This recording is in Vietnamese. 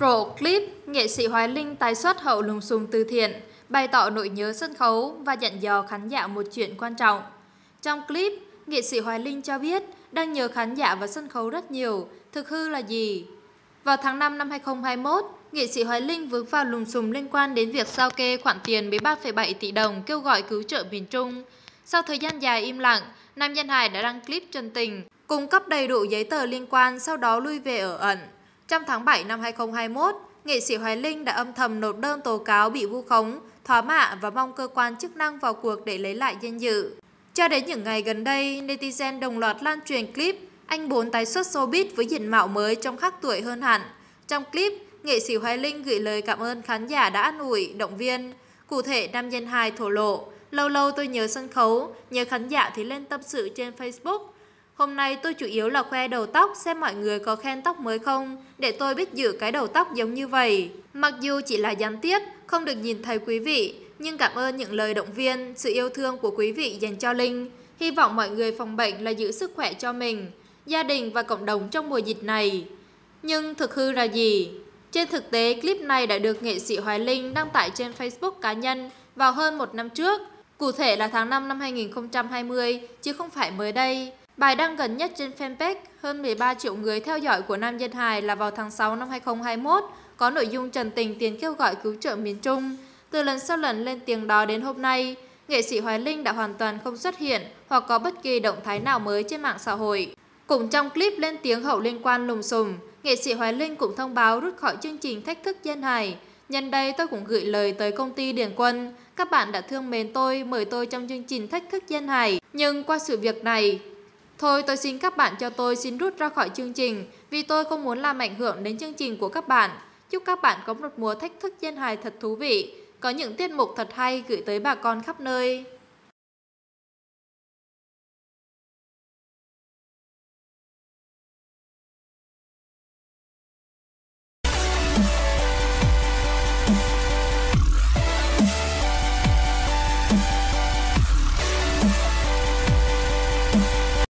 Rổ clip, nghệ sĩ Hoài Linh tái xuất hậu lùng xùm từ thiện, bày tỏ nỗi nhớ sân khấu và dặn dò khán giả một chuyện quan trọng. Trong clip, nghệ sĩ Hoài Linh cho biết đang nhớ khán giả và sân khấu rất nhiều, thực hư là gì? Vào tháng 5 năm 2021, nghệ sĩ Hoài Linh vướng vào lùm xùm liên quan đến việc sao kê khoản tiền 13,7 tỷ đồng kêu gọi cứu trợ miền Trung. Sau thời gian dài im lặng, nam nhân hài đã đăng clip chân tình, cung cấp đầy đủ giấy tờ liên quan sau đó lui về ở ẩn. Trong tháng 7 năm 2021, nghệ sĩ Hoài Linh đã âm thầm nộp đơn tố cáo bị vu khống, thóa mạ và mong cơ quan chức năng vào cuộc để lấy lại danh dự. Cho đến những ngày gần đây, netizen đồng loạt lan truyền clip anh bốn tái xuất showbiz với diện mạo mới trong khắc tuổi hơn hẳn. Trong clip, nghệ sĩ Hoài Linh gửi lời cảm ơn khán giả đã an ủi, động viên. Cụ thể, nam nhân hài thổ lộ, lâu lâu tôi nhớ sân khấu, nhớ khán giả thì lên tâm sự trên Facebook. Hôm nay tôi chủ yếu là khoe đầu tóc xem mọi người có khen tóc mới không, để tôi biết giữ cái đầu tóc giống như vậy. Mặc dù chỉ là gián tiếp, không được nhìn thấy quý vị, nhưng cảm ơn những lời động viên, sự yêu thương của quý vị dành cho Linh. Hy vọng mọi người phòng bệnh là giữ sức khỏe cho mình, gia đình và cộng đồng trong mùa dịch này. Nhưng thực hư là gì? Trên thực tế, clip này đã được nghệ sĩ Hoài Linh đăng tải trên Facebook cá nhân vào hơn một năm trước, cụ thể là tháng 5 năm 2020, chứ không phải mới đây. Bài đăng gần nhất trên fanpage hơn 13 triệu người theo dõi của Nam Dân Hài là vào tháng 6 năm 2021, có nội dung trần tình tiền kêu gọi cứu trợ miền Trung. Từ lần sau lần lên tiếng đó đến hôm nay, nghệ sĩ Hoài Linh đã hoàn toàn không xuất hiện hoặc có bất kỳ động thái nào mới trên mạng xã hội. Cũng trong clip lên tiếng hậu liên quan lùm xùm, nghệ sĩ Hoài Linh cũng thông báo rút khỏi chương trình Thách thức Dân Hài. Nhân đây tôi cũng gửi lời tới công ty Điền Quân, các bạn đã thương mến tôi, mời tôi trong chương trình Thách thức Dân Hài. Nhưng qua sự việc này, Thôi tôi xin các bạn cho tôi xin rút ra khỏi chương trình vì tôi không muốn làm ảnh hưởng đến chương trình của các bạn. Chúc các bạn có một mùa thách thức dân hài thật thú vị, có những tiết mục thật hay gửi tới bà con khắp nơi.